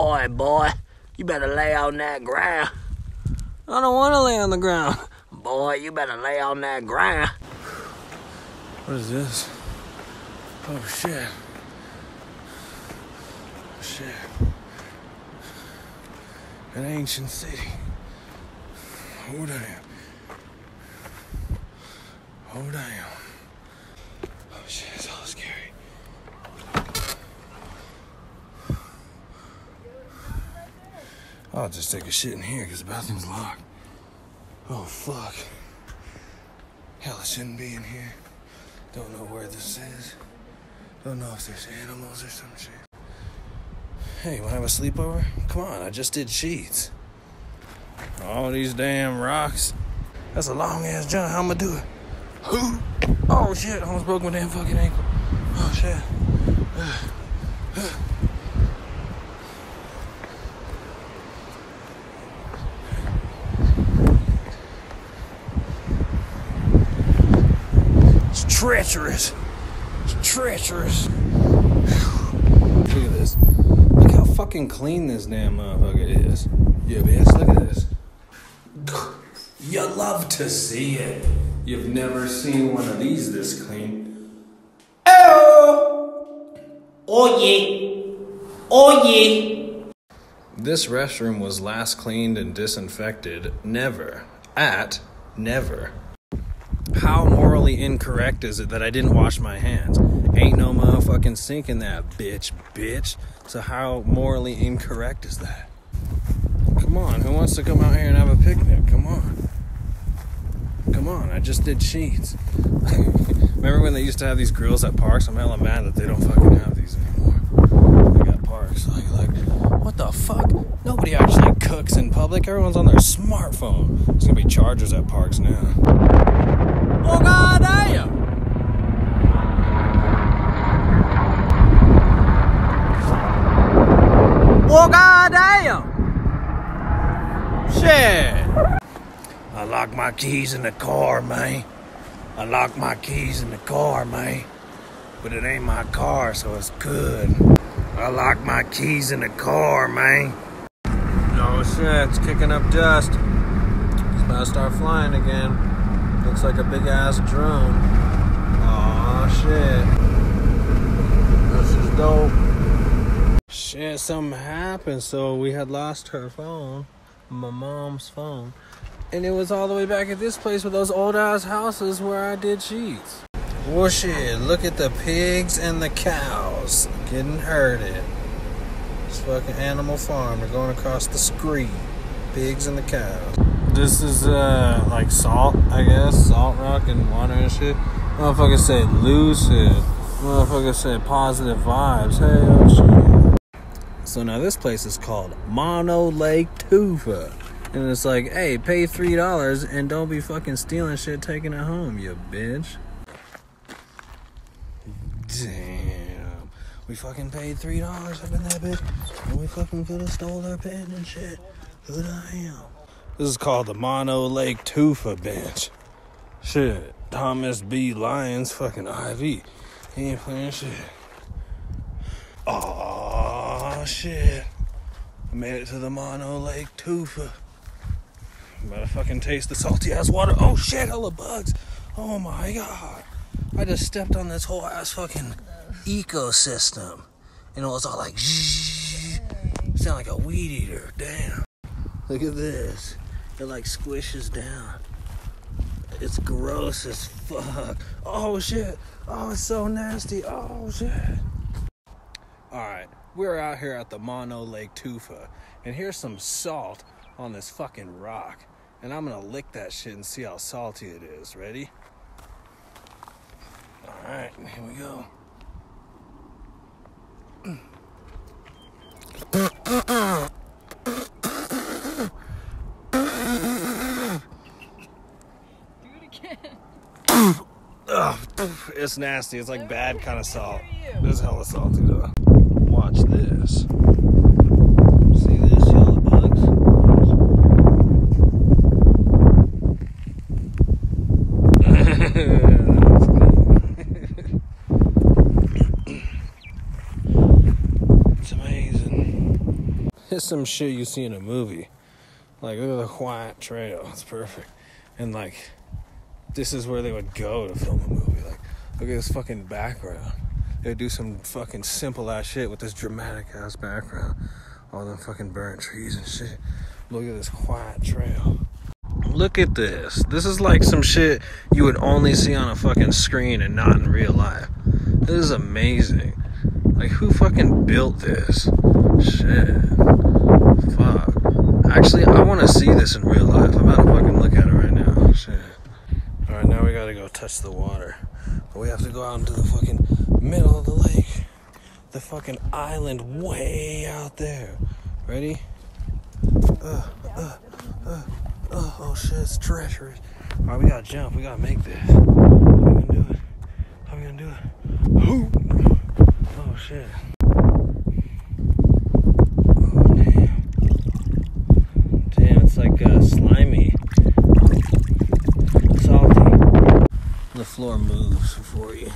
Boy, boy, you better lay on that ground. I don't want to lay on the ground. Boy, you better lay on that ground. What is this? Oh shit. Oh shit. An ancient city. Oh damn. Oh damn. Oh shit, it's all scary. I'll just take a shit in here because the bathroom's locked. Oh fuck. Hell, I shouldn't be in here. Don't know where this is. Don't know if there's animals or some shit. Hey, you wanna have a sleepover? Come on, I just did sheets. All these damn rocks. That's a long ass jump. How am I do it? Who? Oh shit, I almost broke my damn fucking ankle. Oh shit. Treacherous. It's treacherous. Look at this. Look how fucking clean this damn motherfucker is. Yeah, bitch, look at this. You love to see it. You've never seen one of these this clean. Oh! Oh yeah. Oh yeah. This restroom was last cleaned and disinfected never. At never. How morally incorrect is it that I didn't wash my hands? Ain't no motherfucking sink in that bitch, bitch. So how morally incorrect is that? Come on, who wants to come out here and have a picnic? Come on. Come on, I just did sheets. Remember when they used to have these grills at parks? I'm hella mad that they don't fucking have these anymore. They got parks. Like, like, what the fuck? Nobody actually cooks in public. Everyone's on their smartphone. There's gonna be chargers at parks now. Oh goddamn. Oh goddamn. Shit! I locked my keys in the car, man. I locked my keys in the car, man. But it ain't my car, so it's good. I locked my keys in the car, man. Oh shit, it's kicking up dust. It's about to start flying again. Looks like a big ass drone. Aw, shit. This is dope. Shit, something happened, so we had lost her phone, my mom's phone, and it was all the way back at this place with those old ass houses where I did sheets. Well, shit, look at the pigs and the cows getting herded. This fucking animal farm, they're going across the street. Pigs and the cows. This is, uh, like salt, I guess, salt rock and water and shit. Motherfucker said lucid. Motherfucker said positive vibes. Hey, oh shit. So now this place is called Mono Lake Tufa. And it's like, hey, pay three dollars and don't be fucking stealing shit taking it home, you bitch. Damn. We fucking paid three dollars up in that bitch. And we fucking could have stole our pen and shit. Who the hell? This is called the Mono Lake Tufa bench. Shit. Thomas B. Lyons fucking IV. He ain't playing shit. Oh shit. I made it to the Mono Lake Tufa. To fucking taste the salty ass water. Oh shit, hella bugs. Oh my god. I just stepped on this whole ass fucking ecosystem. And it was all like Shh. sound like a weed eater. Damn. Look at this. It like squishes down. It's gross as fuck. Oh shit. Oh, it's so nasty. Oh shit. Alright, we're out here at the Mono Lake Tufa, and here's some salt on this fucking rock. And I'm gonna lick that shit and see how salty it is. Ready? Alright, here we go. Ugh, it's nasty. It's like bad kind of salt. This is hella salty though. Watch this. See this, yellow bugs? it's amazing. It's some shit you see in a movie. Like look at the White Trail. It's perfect. And like this is where they would go to film a movie. Look at this fucking background. They do some fucking simple ass shit with this dramatic ass background. All them fucking burnt trees and shit. Look at this quiet Trail. Look at this. This is like some shit you would only see on a fucking screen and not in real life. This is amazing. Like, who fucking built this? Shit. Fuck. Actually, I want to see this in real life. I'm about to fucking look at it right now. Shit. Alright, now we gotta go touch the water. We have to go out into the fucking middle of the lake. The fucking island way out there. Ready? Uh, uh, uh. Oh, oh shit, it's treacherous. Alright, we gotta jump. We gotta make this. How we gonna do it? How we gonna do it? Oh shit. Oh damn. Damn, it's like uh, slimy. Salty. The floor moves for you.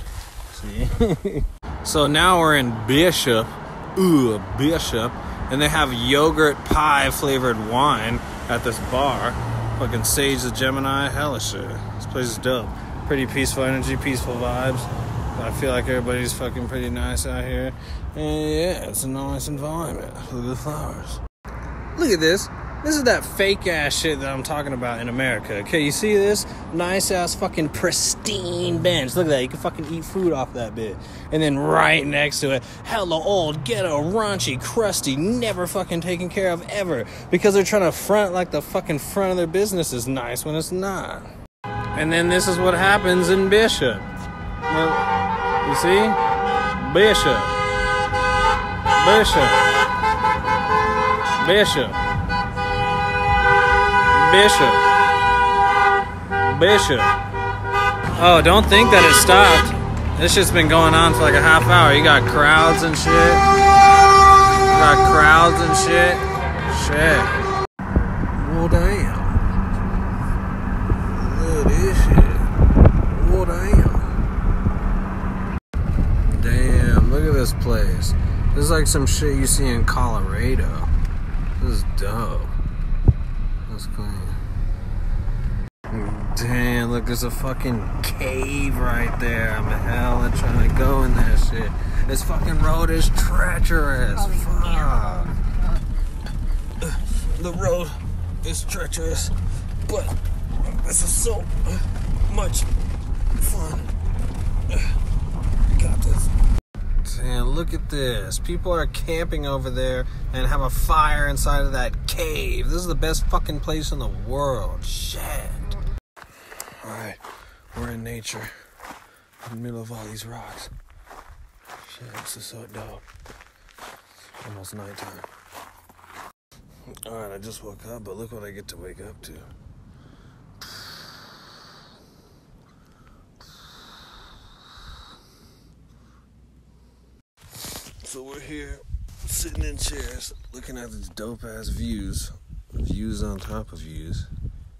See? so now we're in Bishop. Ooh, Bishop. And they have yogurt pie flavored wine at this bar. Fucking Sage the Gemini, hella shit. This place is dope. Pretty peaceful energy, peaceful vibes. I feel like everybody's fucking pretty nice out here. And yeah, it's a nice environment. Look at the flowers. Look at this. This is that fake ass shit that I'm talking about in America. Okay, you see this? Nice ass fucking pristine bench. Look at that. You can fucking eat food off that bit. And then right next to it, hella old, ghetto, raunchy, crusty, never fucking taken care of ever. Because they're trying to front like the fucking front of their business is nice when it's not. And then this is what happens in Bishop. Well, you see? Bishop. Bishop. Bishop. Bishop. Bishop. Oh, don't think that it stopped. This shit's been going on for like a half hour. You got crowds and shit. You got crowds and shit. Shit. Well, damn. Look at this shit. Well, damn. Damn, look at this place. This is like some shit you see in Colorado. This is dope. Damn, look, there's a fucking cave right there. I'm hella trying to go in that shit. This fucking road is treacherous. Fuck. The road is treacherous, but this is so much fun. Got this. Damn, look at this. People are camping over there and have a fire inside of that cave. This is the best fucking place in the world. Shit. Alright, we're in nature. In the middle of all these rocks. Shit, this is so dope. Almost nighttime. Alright, I just woke up, but look what I get to wake up to. So we're here, sitting in chairs, looking at these dope ass views. Views on top of views.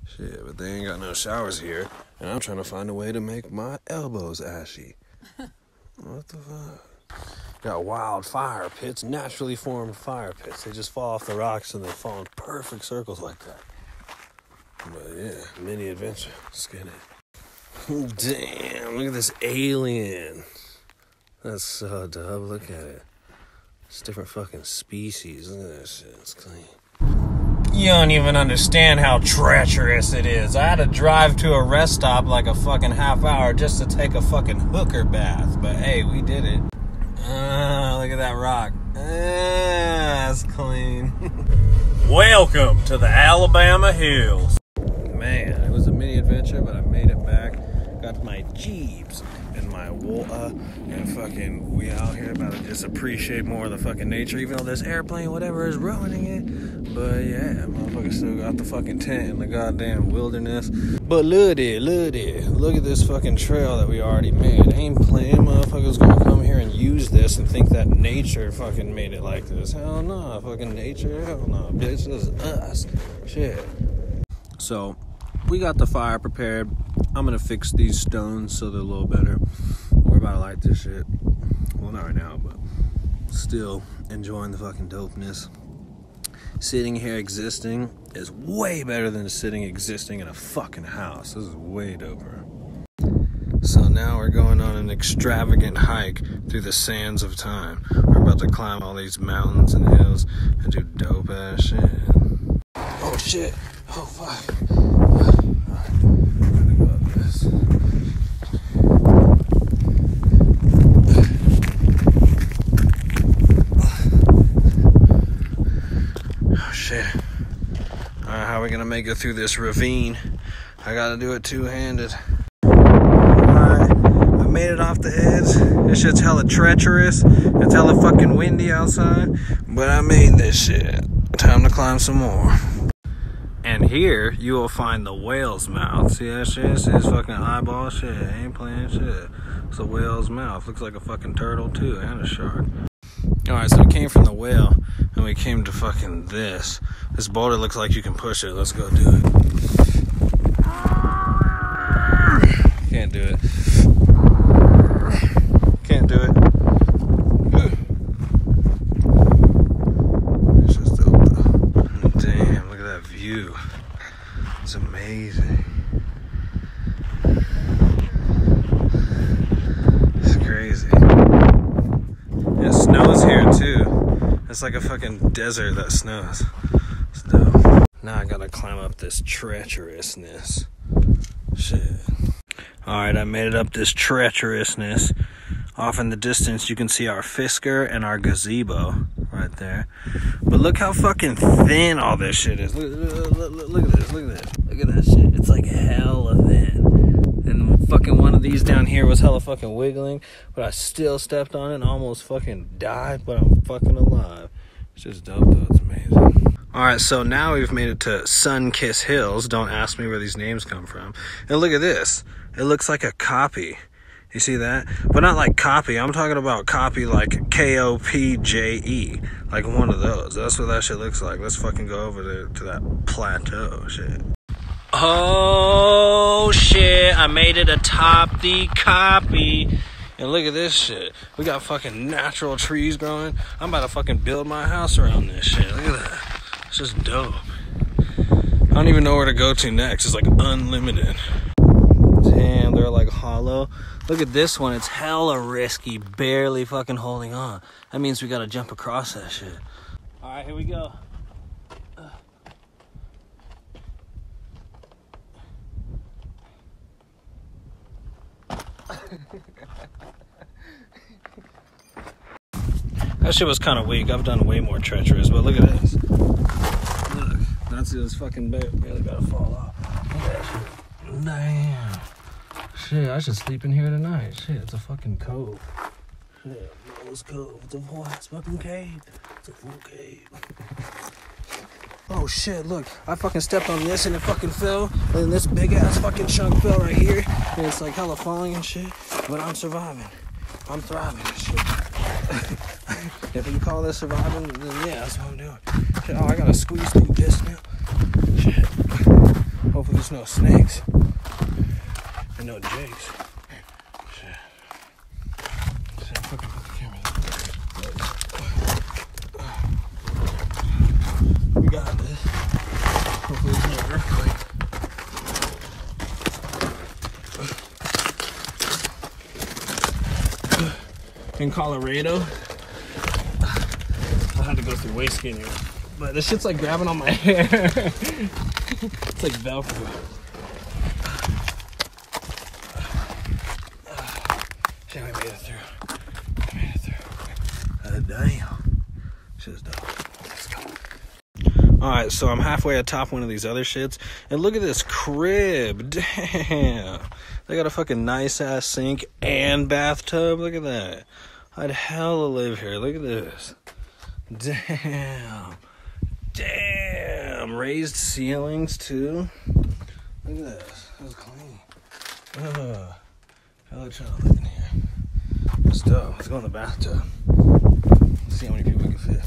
Shit, but they ain't got no showers here. And I'm trying to find a way to make my elbows ashy. what the fuck? Got wild fire pits, naturally formed fire pits. They just fall off the rocks and they fall in perfect circles like that. But yeah, mini adventure. Skin it. Damn, look at this alien. That's so dope. Look at it. It's different fucking species. Look at this shit. It's clean. You don't even understand how treacherous it is. I had to drive to a rest stop like a fucking half hour just to take a fucking hooker bath. But hey, we did it. Ah, look at that rock. Ah, that's clean. Welcome to the Alabama Hills. Man, it was a mini adventure, but I made it back. Got my Jeeps water, and fucking we out here about to just appreciate more of the fucking nature, even though this airplane, whatever, is ruining it. But yeah, motherfucker still got the fucking tent in the goddamn wilderness. But look at it, look at it. Look at this fucking trail that we already made. ain't playing motherfuckers gonna come here and use this and think that nature fucking made it like this. Hell no, fucking nature, hell no. Bitch, this is us. Shit. So, we got the fire prepared. I'm gonna fix these stones so they're a little better. This shit. Well, not right now, but still enjoying the fucking dopeness. sitting here existing is way better than sitting existing in a fucking house. This is way doper. So now we're going on an extravagant hike through the sands of time. We're about to climb all these mountains and hills and do dope ass shit. Oh shit. Oh fuck. I'm gonna go up this. Oh shit. Alright, how are we gonna make it through this ravine? I gotta do it two handed. Alright, I made it off the edge. This shit's hella treacherous. It's hella fucking windy outside. But I made this shit. Time to climb some more. And here you will find the whale's mouth. See that shit? This fucking eyeball shit? Ain't playing shit. It's a whale's mouth. Looks like a fucking turtle too, and a shark. Alright, so we came from the whale and we came to fucking this. This boulder looks like you can push it. Let's go do it. Can't do it. Can't do it. Damn, look at that view. It's amazing. It's crazy. It snows here too. It's like a fucking desert that snows. Dope. Now I gotta climb up this treacherousness. Shit. Alright, I made it up this treacherousness. Off in the distance, you can see our Fisker and our gazebo right there. But look how fucking thin all this shit is. Look, look, look, look at this. Look at this. Look at that shit. It's like hella thin. And fucking one of these down here was hella fucking wiggling, but I still stepped on it and almost fucking died, but I'm fucking alive. It's just dope though. It's amazing. Alright, so now we've made it to Sun Kiss Hills. Don't ask me where these names come from. And look at this. It looks like a copy. You see that? But not like copy. I'm talking about copy like K O P J E. Like one of those. That's what that shit looks like. Let's fucking go over there to that plateau shit. Oh shit, I made it atop the copy. And look at this shit. We got fucking natural trees growing. I'm about to fucking build my house around this shit. Look at that. It's just dope. I don't even know where to go to next. It's like unlimited. Damn, they're like hollow. Look at this one. It's hella risky. Barely fucking holding on. That means we gotta jump across that shit. Alright, here we go. That shit was kind of weak. I've done way more treacherous, but look at this. Look, that's just fucking ba- barely gotta fall off. Damn. Shit, I should sleep in here tonight. Shit, it's a fucking cove. Shit, Mo's Cove. It's a whole ass fucking cave. It's a full cave. Oh shit, look. I fucking stepped on this and it fucking fell. And this big ass fucking chunk fell right here. And it's like hella falling and shit. But I'm surviving. I'm thriving if you call this surviving, then yeah, that's what I'm doing. Shit, oh, I gotta squeeze through this now. Shit. Hopefully there's no snakes. And no jakes. Shit. Shit, fucking put the camera there. We got this. Hopefully there's no earthquake. In Colorado, I had to go through way skinnier. But this shit's like grabbing on my hair. it's like Velcro. Shit, we made it through. Made it through. Uh, damn. Shit's dope. Let's go. Alright, so I'm halfway atop one of these other shits. And look at this crib. Damn. They got a fucking nice ass sink and bathtub. Look at that. I'd hella live here. Look at this. Damn. Damn. Raised ceilings too. Look at this. Is clean. Ugh. Hella live in here. Let's go. Let's go in the bathtub. Let's See how many people we can fit.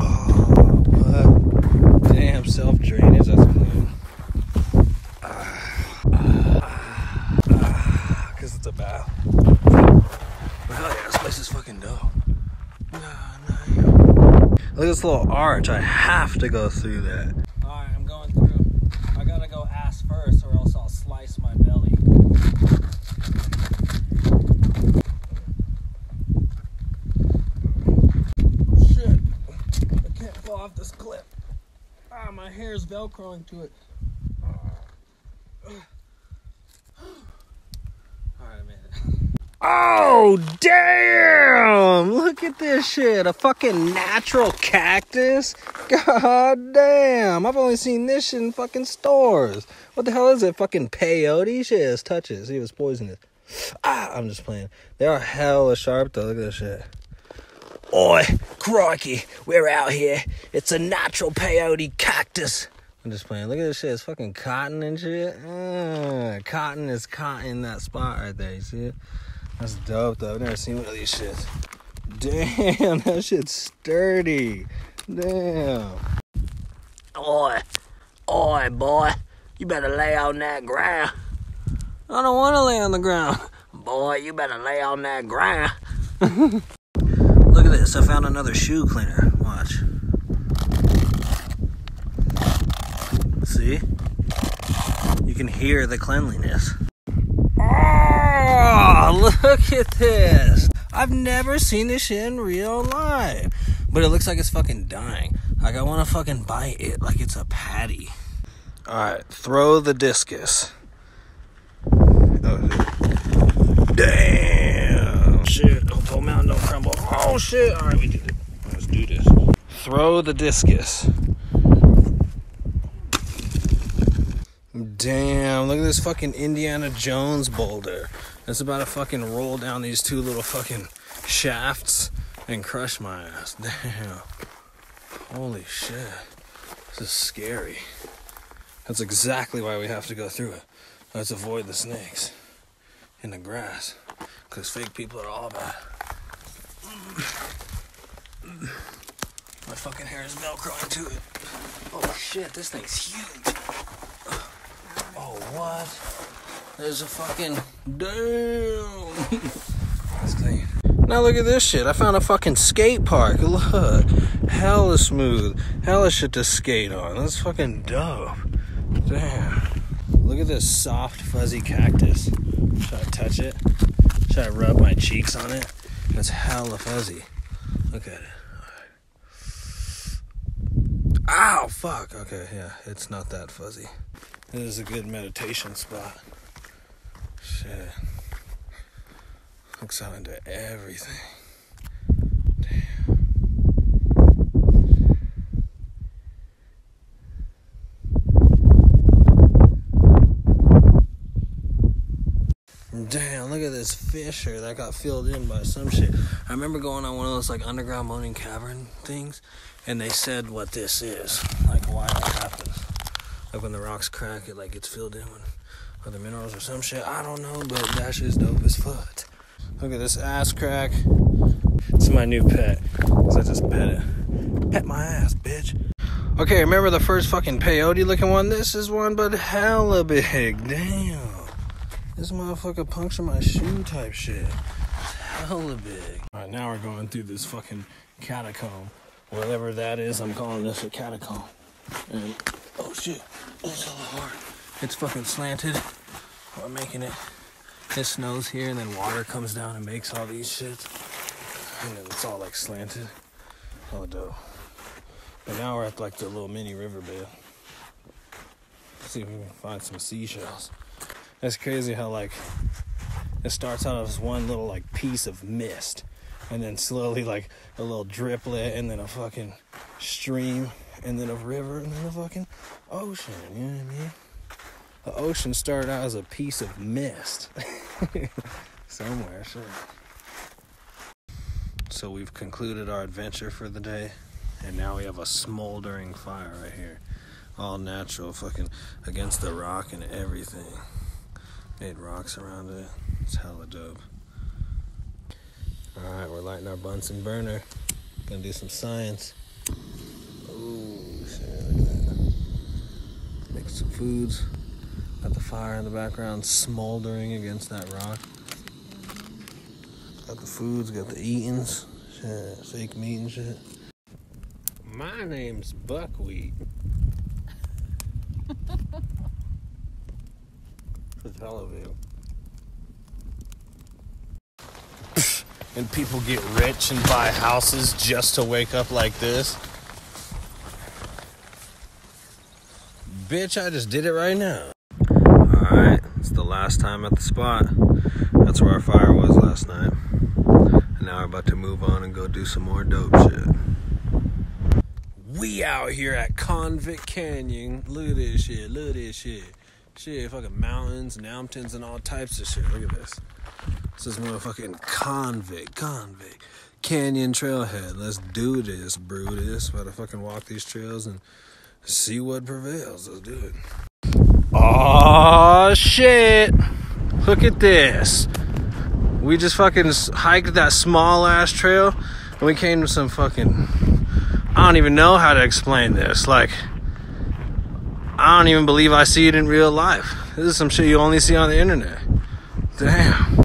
Oh, what? Damn, self drainage. That's clean. Ah. Ah. Ah. Because it's a bath. But hell yeah, this place is fucking dope. Nah, nah. Look at this little arch. I have to go through that. Alright, I'm going through. I gotta go ass first or else I'll slice my belly. Oh shit. I can't fall off this cliff. Ah, my hair is velcroing to it. Alright, I made it. Oh, damn! Look at this shit. A fucking natural cactus? God damn. I've only seen this shit in fucking stores. What the hell is it? Fucking peyote? Shit, let's it. See if it's poisonous. Ah, I'm just playing. They are hella sharp though. Look at this shit. Oi, crikey, we're out here. It's a natural peyote cactus. I'm just playing. Look at this shit. It's fucking cotton and shit. Ah, cotton is cotton in that spot right there. You see it? That's dope though. I've never seen one of these shits. Damn, that shit's sturdy. Damn. Oi. Oi, boy. You better lay on that ground. I don't wanna lay on the ground. Boy, you better lay on that ground. Look at this. I found another shoe cleaner. Watch. See? You can hear the cleanliness. Oh, look at this. I've never seen this shit in real life. But it looks like it's fucking dying. Like I want to fucking bite it like it's a patty. All right, throw the discus. Oh, shit. Damn. Shit. Oh, mountain don't crumble. Oh, shit. All right, we did it. Let's do this. Throw the discus. Damn, look at this fucking Indiana Jones boulder. It's about to fucking roll down these two little fucking shafts and crush my ass. Damn. Holy shit. This is scary. That's exactly why we have to go through it. Let's avoid the snakes in the grass. Because fake people are all bad. My fucking hair is velcroing to it. Oh shit, this thing's huge. Oh, what? There's a fucking. Damn! Clean. Now look at this shit. I found a fucking skate park. Look. Hella smooth. Hella shit to skate on. That's fucking dope. Damn. Look at this soft, fuzzy cactus. Should I touch it? Should I rub my cheeks on it? It's hella fuzzy. Look at it. Ow, fuck. Okay, yeah, it's not that fuzzy. This is a good meditation spot. Shit. Looks out into everything. Damn. Look at this fissure that got filled in by some shit. I remember going on one of those like underground moaning cavern things, and they said what this is, like why it happens. Like when the rocks crack, it like gets filled in other minerals or some shit. I don't know, but that shit's dope as fuck. Look at this ass crack. It's my new pet. Cause I just pet it. Pet my ass, bitch. Okay, remember the first fucking peyote looking one? This is one, but hella big. Damn. This motherfucker punctured my shoe type shit. It's hella big. Alright, now we're going through this fucking catacomb. Whatever that is, I'm calling this a catacomb. And, oh shit, it's hella hard. It's fucking slanted. We're making it. It snows here and then water comes down and makes all these shits. And then it's all like slanted. Hella dope. But now we're at like the little mini riverbed. See if we can find some seashells. It's crazy how like it starts out as one little like piece of mist and then slowly like a little driplet and then a fucking stream and then a river and then a fucking ocean, you know what I mean? The ocean started out as a piece of mist. Somewhere, sure. So we've concluded our adventure for the day, and now we have a smoldering fire right here. All natural, fucking against the rock and everything. Made rocks around it. It's hella dope. Alright, we're lighting our Bunsen burner. Gonna do some science. Shit. Make some foods. Got the fire in the background smoldering against that rock. Got the foods, got the eatings, shit, fake meat and shit. My name's Buckwheat. the television. And people get rich and buy houses just to wake up like this. Bitch, I just did it right now. Alright, it's the last time at the spot. That's where our fire was last night. And now we're about to move on and go do some more dope shit. We out here at Convict Canyon. Look at this shit. Look at this shit. Shit, fucking mountains and mountains and all types of shit. Look at this. This is motherfucking Convict, Convict. Canyon Trailhead. Let's do this, Brutus. About to fucking walk these trails and see what prevails. Let's do it. Oh shit! Look at this. We just fucking hiked that small ass trail and we came to some fucking. I don't even know how to explain this. Like, I don't even believe I see it in real life. This is some shit you only see on the internet. Damn.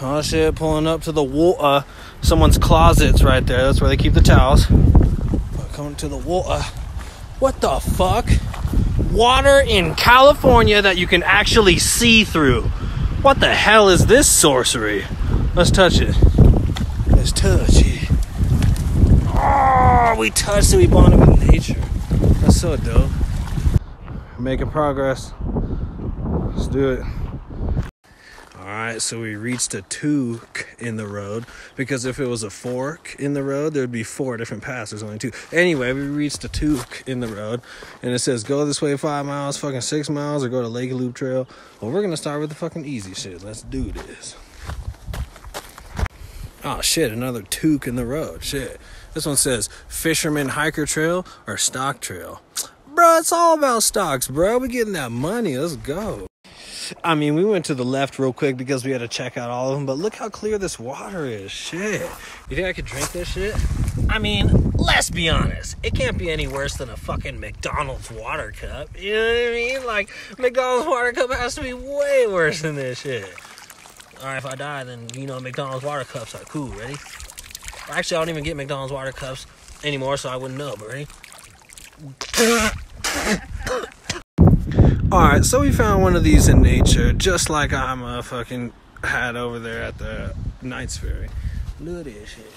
Oh shit, pulling up to the water. Uh, someone's closets right there. That's where they keep the towels. Coming to the water. Uh, what the fuck? Water in California that you can actually see through. What the hell is this sorcery? Let's touch it. Let's touch it. Oh, we touched it. We bonded with nature. That's so dope. Making progress. Let's do it. Alright, so we reached a toque in the road because if it was a fork in the road, there'd be four different paths. There's only two. Anyway, we reached a toque in the road and it says go this way five miles, fucking six miles, or go to Lake Loop Trail. Well, we're gonna start with the fucking easy shit. Let's do this. Oh shit, another toque in the road. Shit. This one says Fisherman Hiker Trail or Stock Trail. Bro, it's all about stocks, bro. We getting that money. Let's go. I mean, we went to the left real quick because we had to check out all of them, but look how clear this water is. Shit. You think I could drink this shit? I mean, let's be honest. It can't be any worse than a fucking McDonald's water cup. You know what I mean? Like, McDonald's water cup has to be way worse than this shit. Alright, if I die, then, you know, McDonald's water cups are cool. Ready? Actually, I don't even get McDonald's water cups anymore, so I wouldn't know, but ready? Alright, so we found one of these in nature, just like I'm a fucking had over there at the Knights Ferry. Look at this shit.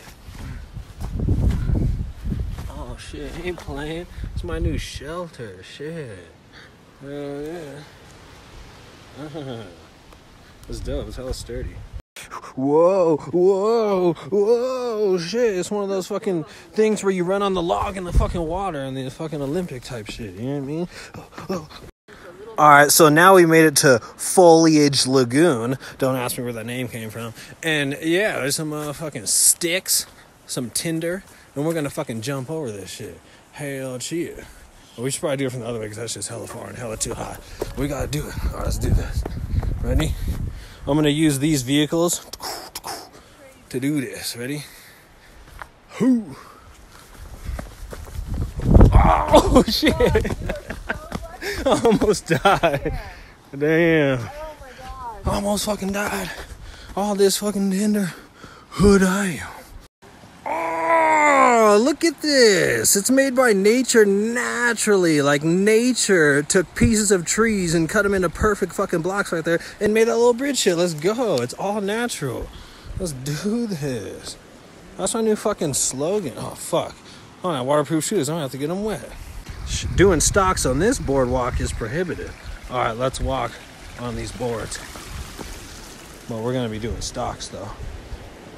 Oh shit, ain't playing. It's my new shelter. Shit. Hell yeah. It's dope. It's hella sturdy. Whoa, whoa, whoa, shit. It's one of those fucking things where you run on the log in the fucking water and the fucking Olympic type shit. You know what I mean? All right, so now we made it to Foliage Lagoon. Don't ask me where that name came from. And yeah, there's some uh, fucking sticks, some tinder, and we're gonna fucking jump over this shit. Hell yeah. We should probably do it from the other way because that's just hella far and hella too high. We gotta do it. All right, let's do this. Ready? I'm gonna use these vehicles to do this. Ready? Whoo! Oh shit! Almost died. Damn. I almost fucking died. All this fucking hinder. Who damn. Oh, look at this. It's made by nature naturally. Like nature took pieces of trees and cut them into perfect fucking blocks right there and made that little bridge shit. Let's go. It's all natural. Let's do this. That's my new fucking slogan. Oh, fuck. Oh, I waterproof shoes. I don't have to get them wet. Doing stocks on this boardwalk is prohibited. All right, let's walk on these boards. Well, we're gonna be doing stocks though,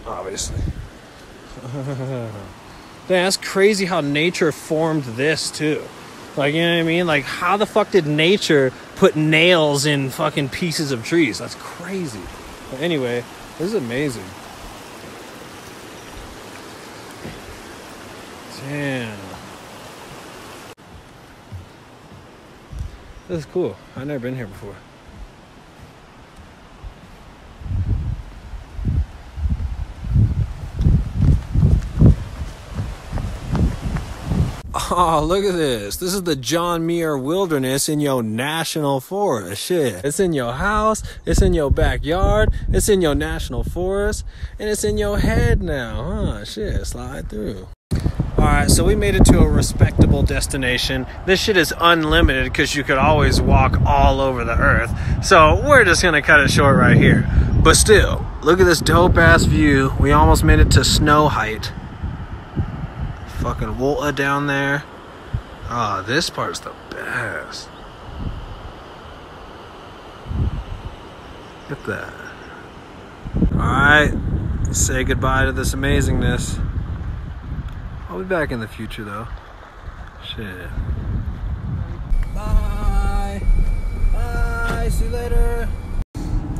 obviously. That's crazy how nature formed this too. Like, you know what I mean? Like, how the fuck did nature put nails in fucking pieces of trees? That's crazy. But anyway, this is amazing. Damn. This is cool. I've never been here before. Oh, look at this. This is the John Muir Wilderness Inyo National Forest. Shit. It's in your house, it's in your backyard, it's in your national forest, and it's in your head now. Huh, shit. Slide through. All right, so we made it to a respectable destination. This shit is unlimited because you could always walk all over the earth. So we're just gonna cut it short right here. But still, look at this dope ass view. We almost made it to snow height. Fucking Volta down there. Ah, this part's the best. Look at that. Alright, say goodbye to this amazingness. I'll be back in the future though. Shit. Bye. Bye. See you later.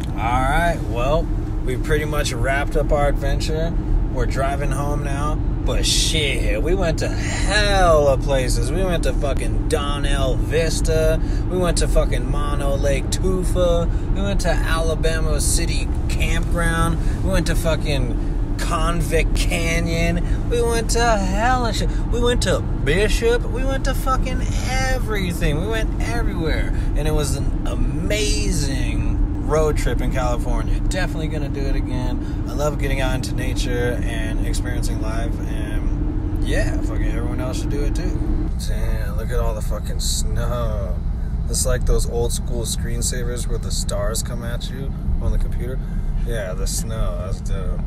Alright, well, we pretty much wrapped up our adventure. We're driving home now. But shit, we went to hell of places. We went to fucking Donnell Vista. We went to fucking Mono Lake Tufa. We went to Alabama City Campground. We went to fucking Convict Canyon. We went to hellish. We went to Bishop. We went to fucking everything. We went everywhere. And it was an amazing road trip in California. Definitely gonna do it again. I love getting out into nature and experiencing life. And yeah, fucking everyone else should do it too. Damn, look at all the fucking snow. It's like those old school screensavers where the stars come at you on the computer. Yeah, the snow. That's dope.